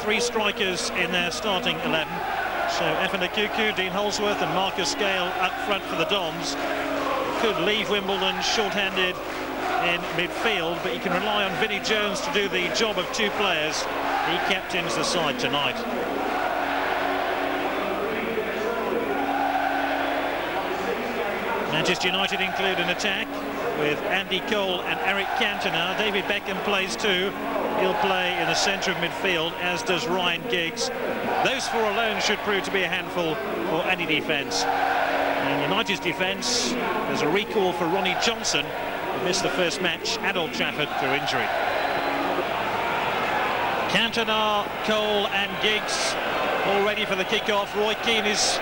three strikers in their starting 11. So Efan Ekoku, Dean Holdsworth and Marcus Gayle up front for the Dons. Could leave Wimbledon short-handed in midfield, but you can rely on Vinnie Jones to do the job of two players. He captains the side tonight. Manchester United include an attack with Andy Cole and Eric Cantona. David Beckham plays too. He'll play in the centre of midfield, as does Ryan Giggs. Those four alone should prove to be a handful for any defence. In United's defence, there's a recall for Ronny Johnsen, who missed the first match at Old Trafford through injury. Cantona, Cole and Giggs all ready for the kick-off. Roy Keane is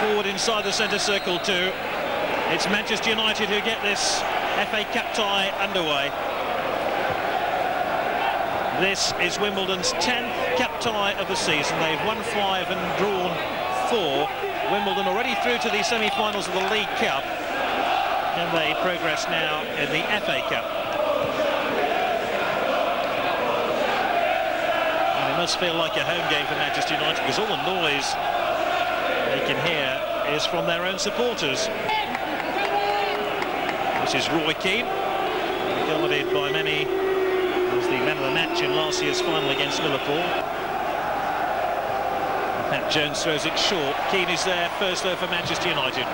forward inside the centre circle too. It's Manchester United who get this FA Cup tie underway. This is Wimbledon's 10th cup tie of the season. They've won five and drawn four. Wimbledon already through to the semi-finals of the League Cup. And they progress now in the FA Cup. And it must feel like a home game for Manchester United because all the noise they can hear is from their own supporters. This is Roy Keane, regarded by many as the man of the match in last year's final against Liverpool. Pat Jones throws it short. Keane is there, first though for Manchester United.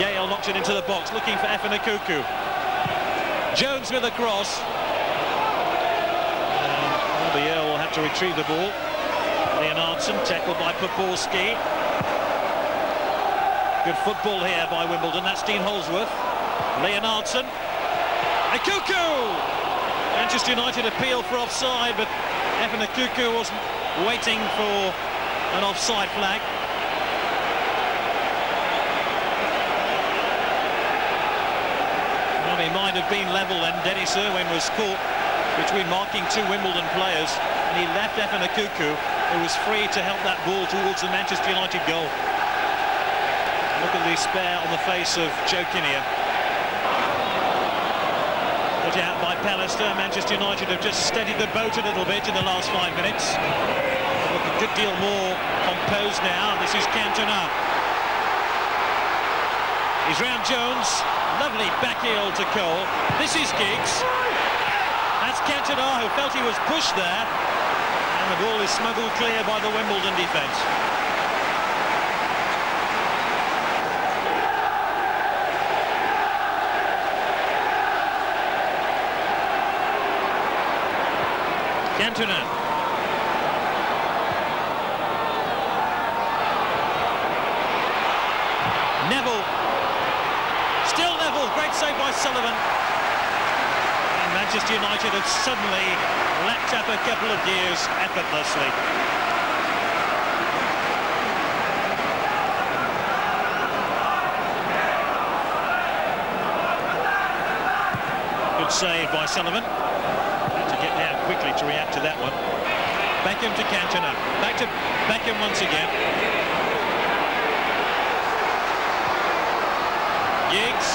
Gayle knocks it into the box, looking for Efan Ekoku. Jones with a cross. And will have to retrieve the ball. Leonhardsen tackled by Poborský. Good football here by Wimbledon. That's Dean Holdsworth. Leonhardsen. Ekoku! Manchester United appeal for offside, but Efan Ekoku wasn't waiting for an offside flag. Well, he might have been level and Denis Irwin was caught between marking two Wimbledon players and he left Efan Ekoku who was free to help that ball towards the Manchester United goal. Look at the spare on the face of Joe Kinnear out by Pallister. Manchester United have just steadied the boat a little bit in the last five minutes. look a good deal more composed now. This is Cantona. He's round Jones. Lovely back heel to Cole. This is Giggs. That's Cantona who felt he was pushed there. And the ball is smuggled clear by the Wimbledon defence. Cantona. Neville. Still Neville. Great save by Sullivan. And Manchester United have suddenly leapt up a couple of gears effortlessly. Good save by Sullivan quickly to react to that one. Beckham to Cantona. Back to Beckham once again. Giggs.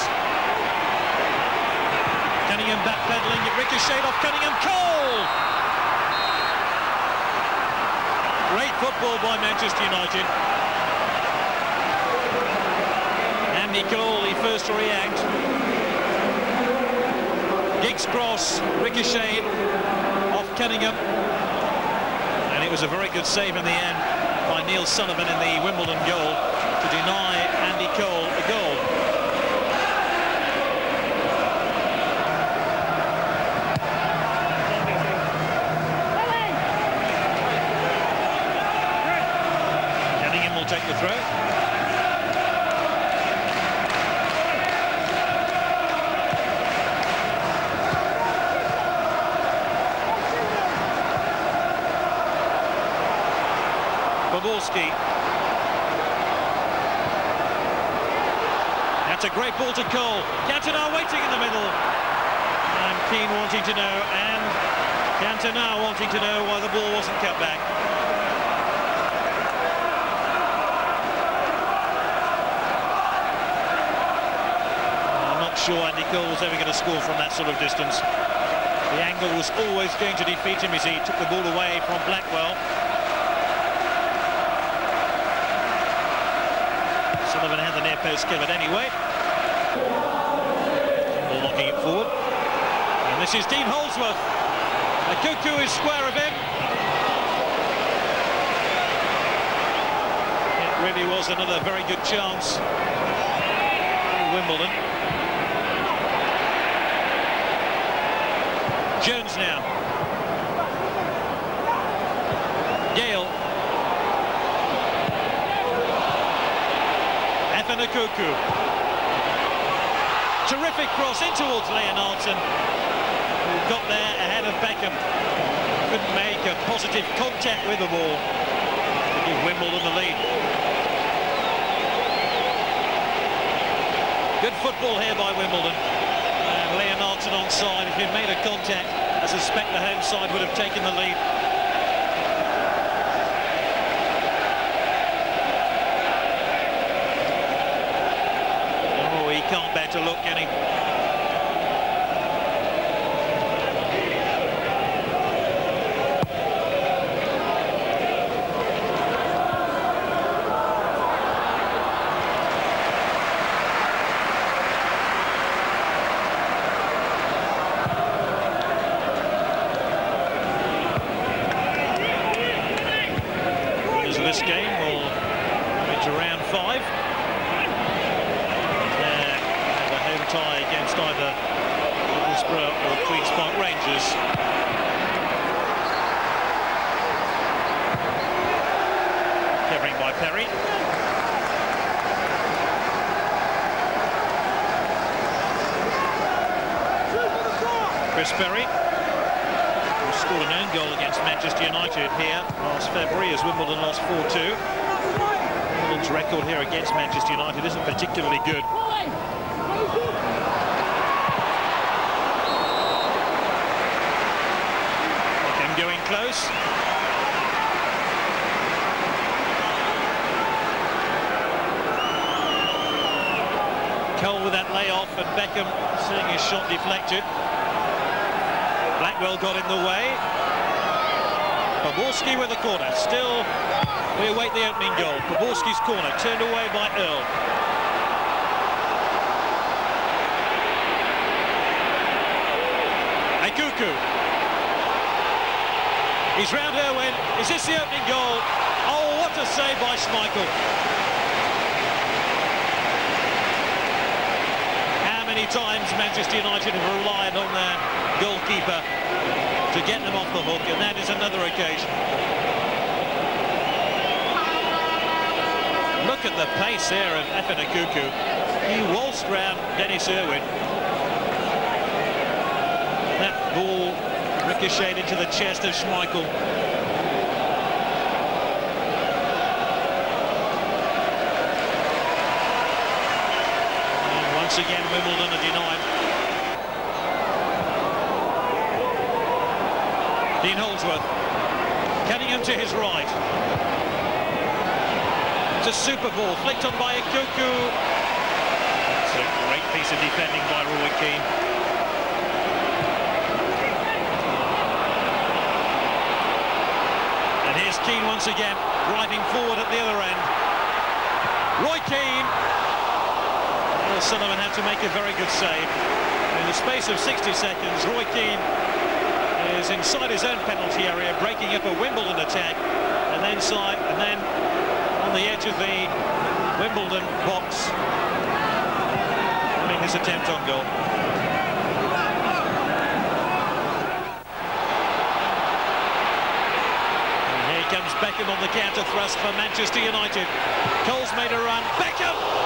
Cunningham backpedaling. It ricocheted off Cunningham. Cole! Great football by Manchester United. Andy the first to react. Giggs cross, ricocheted, Cunningham. And it was a very good save in the end by Neil Sullivan in the Wimbledon goal to deny Andy Cole a goal. Cunningham will take the throw. Jaworski. That's a great ball to Cole. Cantona waiting in the middle. And Keane wanting to know, and Cantona wanting to know why the ball wasn't cut back. I'm not sure Andy Cole was ever going to score from that sort of distance. The angle was always going to defeat him as he took the ball away from Blackwell. Sullivan had the near post covered anyway. Ball knocking it forward. And this is Dean Holdsworth. Ekoku is square of him. It really was another very good chance. Wimbledon. Jones now. Gayle. Efan Ekoku. Terrific cross in towards Leonhardsen, who got there ahead of Beckham. Couldn't make a positive contact with the ball give Wimbledon the lead. Good football here by Wimbledon. And Leonhardsen onside. If he'd made a contact, I suspect the home side would have taken the lead. Oh, he can't bear to look, can he? this game will into round five. Uh, the home tie against either Middlesbrough or Queen's Park Rangers. Covering by Perry. Chris Perry scored an own goal against Manchester United here last February as Wimbledon lost 4-2. Wimbledon's record here against Manchester United isn't particularly good. Going close. Cole with that layoff and Beckham seeing his shot deflected. Blackwell got in the way. Poborský with the corner. Still, we await the opening goal. Poborský's corner, turned away by Earle. Ekoku. He's round Irwin. Is this the opening goal? Oh, what a save by Schmeichel. Many times Manchester United have relied on their goalkeeper to get them off the hook, and that is another occasion. Look at the pace there of Efan Ekoku. He waltzed round Denis Irwin. That ball ricocheted into the chest of Schmeichel. And once again, Wimbledon are denied Dean Holdsworth. Cunningham to his right. It's a super ball, flicked on by Ekoku. It's a great piece of defending by Roy Keane. And here's Keane once again, driving forward at the other end. Roy Keane. Sullivan had to make a very good save. In the space of 60 seconds, Roy Keane is inside his own penalty area, breaking up a Wimbledon attack, and then side, and then on the edge of the Wimbledon box, winning his attempt on goal. Here comes Beckham on the counter thrust for Manchester United. Cole's made a run. Beckham!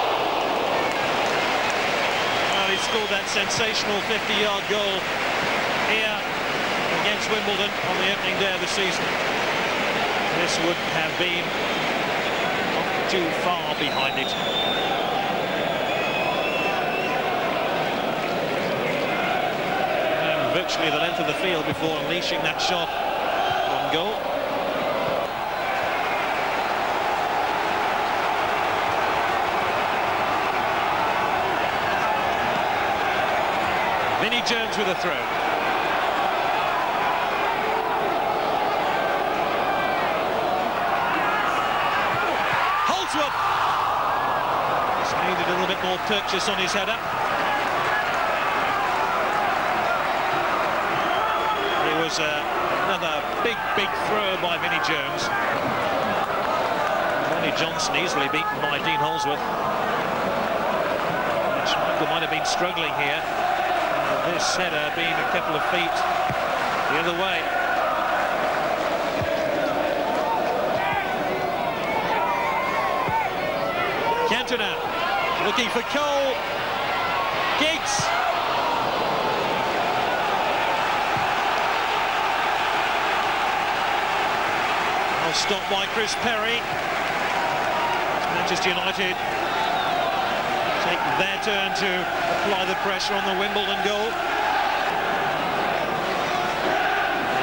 Scored that sensational 50-yard goal here against Wimbledon on the opening day of the season. This would have been not too far behind it. And virtually the length of the field before unleashing that shot on goal. Vinnie Jones with a throw. well purchased on his header. It was uh, another big, big throw by Vinnie Jones. Ronny Johnsen easily beaten by Dean Holdsworth. Schmeichel might have been struggling here. This header being a couple of feet the other way. Cantona looking for Cole. Giggs. Well stopped by Chris Perry. Manchester United their turn to apply the pressure on the Wimbledon goal.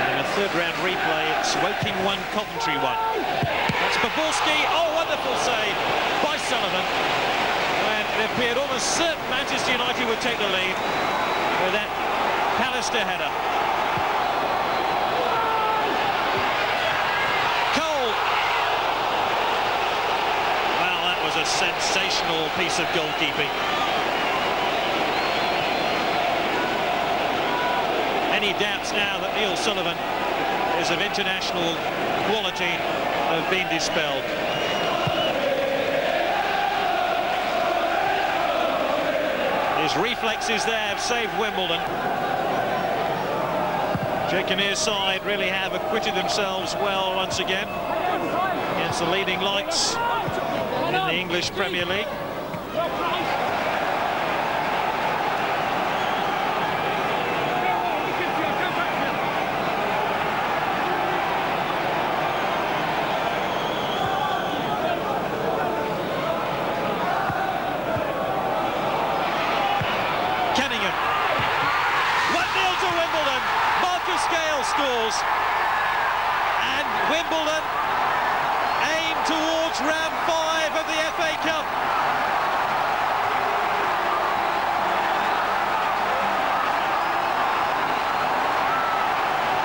And a third round replay, it's Woking 1, Coventry 1. That's Poborský. Oh, wonderful save by Sullivan. And it appeared almost certain Manchester United would take the lead with that Pallister header. Cole. Well, that was a sensational piece of goalkeeping. Any doubts now that Neil Sullivan is of international quality have been dispelled. His reflexes there have saved Wimbledon. Jake side really have acquitted themselves well once again against the leading lights in the English Premier League. scores. And Wimbledon aim towards round five of the FA Cup.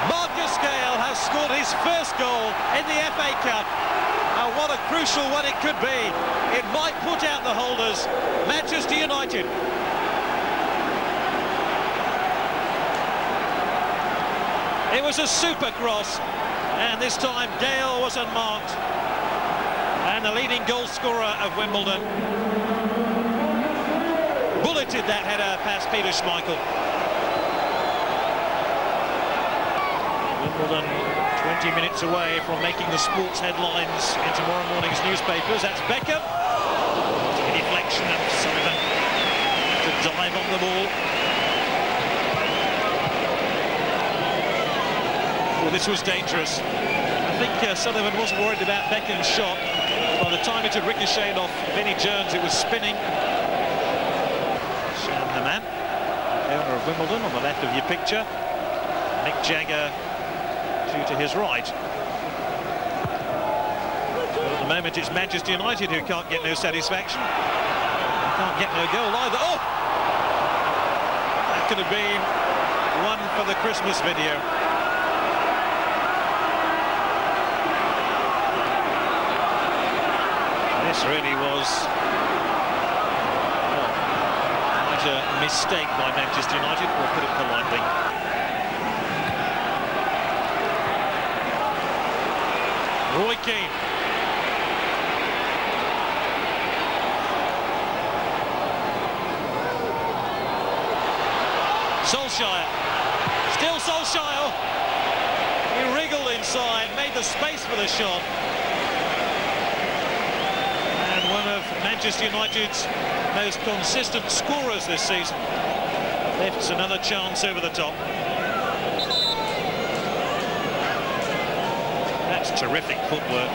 Marcus Gayle has scored his first goal in the FA Cup. And what a crucial one it could be. It might put out the holders, Manchester United. It was a super cross, and this time Gayle was unmarked. And the leading goal scorer of Wimbledon bulleted that header past Peter Schmeichel. Wimbledon 20 minutes away from making the sports headlines in tomorrow morning's newspapers. That's Beckham. Deflection and Sullivan to dive on the ball. Well, this was dangerous. I think uh, Sullivan wasn't worried about Beckham's shot. By the time it had ricocheted off Vinnie Jones, it was spinning. the man, owner of Wimbledon, on the left of your picture. Mick Jagger, two to his right. But at the moment, it's Manchester United who can't get no satisfaction. Can't get no goal either. Oh! That could have been one for the Christmas video. this really was quite a mistake by Manchester United, or put it politely. Roy Keane. Solskjaer. Still Solskjaer. He wriggled inside, made the space for the shot. And one of Manchester United's most consistent scorers this season. Lifts another chance over the top. That's terrific footwork.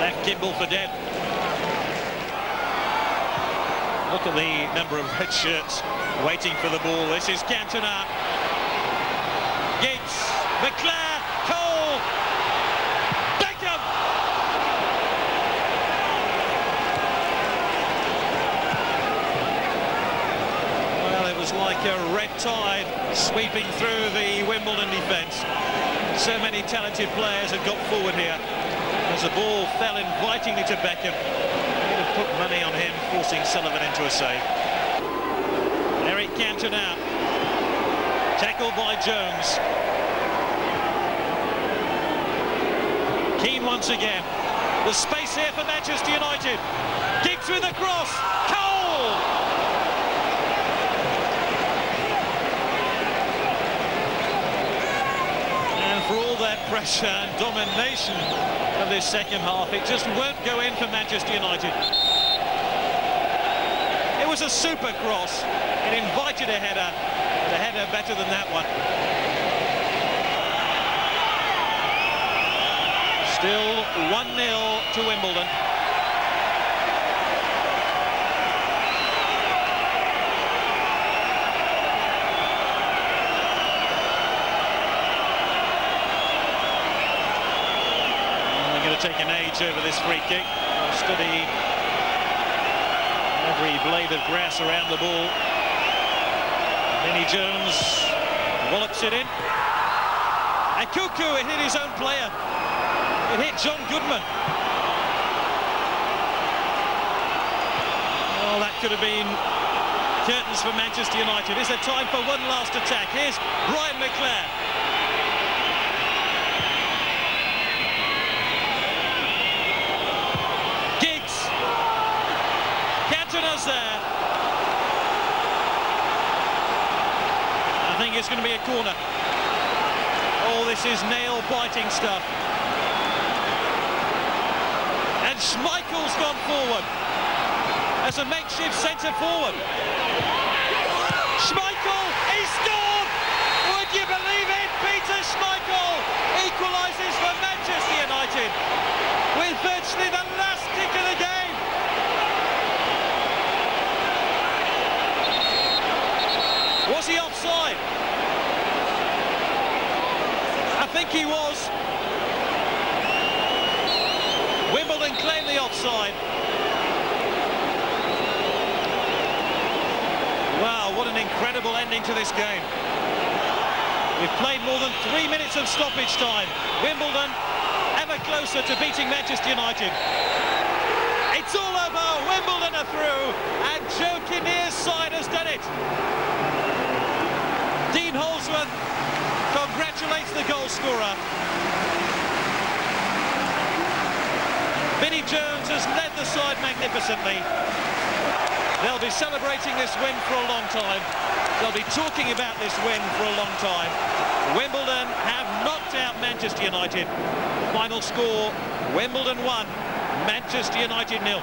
Left Kimble for dead. Look at the number of red shirts waiting for the ball. This is Cantona. Gates, McClair, Cole, Beckham! Well, it was like a red tide sweeping through the Wimbledon defence. So many talented players have got forward here. As the ball fell invitingly to Beckham, he'd have put money on him forcing Sullivan into a save. Eric Cantona. Tackled by Jones. Keane once again. The space here for Manchester United. Giggs with the cross. Cole! And for all that pressure and domination of this second half, it just won't go in for Manchester United. It was a super cross. It invited a header. The header better than that one. Still 1-0 to Wimbledon. Going to take an age over this free kick. Study every blade of grass around the ball. Vinnie Jones wallops it in. And Ekoku, it hit his own player. It hit Jon Goodman. Oh, that could have been curtains for Manchester United. Is there time for one last attack? Here's Brian McClair. Giggs. Cantona's there. It's going to be a corner. Oh, this is nail-biting stuff. And Schmeichel's gone forward as a makeshift centre forward. Schmeichel, he scored! Would you believe it? Peter Schmeichel equalises for Manchester United with virtually the last kick of the game. Was he offside? I think he was. Wimbledon claimed the offside. Wow, what an incredible ending to this game. We've played more than three minutes of stoppage time. Wimbledon ever closer to beating Manchester United. It's all over. Wimbledon are through, and Joe Kinnear's side has done it. Dean Holdsworth congratulates the goal scorer. Vinnie Jones has led the side magnificently. They'll be celebrating this win for a long time. They'll be talking about this win for a long time. Wimbledon have knocked out Manchester United. Final score, Wimbledon 1, Manchester United nil.